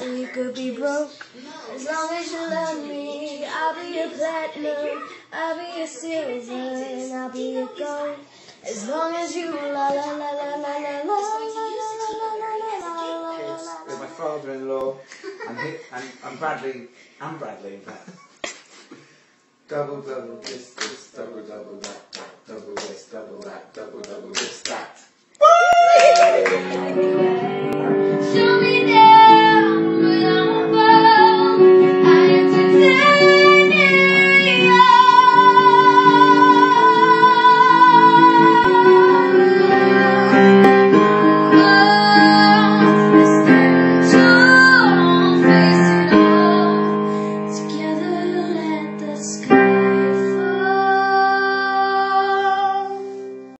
You could be broke as long as you love me. I'll be your platinum, I'll be your silver, and I'll be your gold. As long as you la la la la la la la la la la la with my father-in-law and, he, and, and Bradley, and Bradley in fact. double, double, this, this, double, double, that, that, double this, double that, double, double this, that.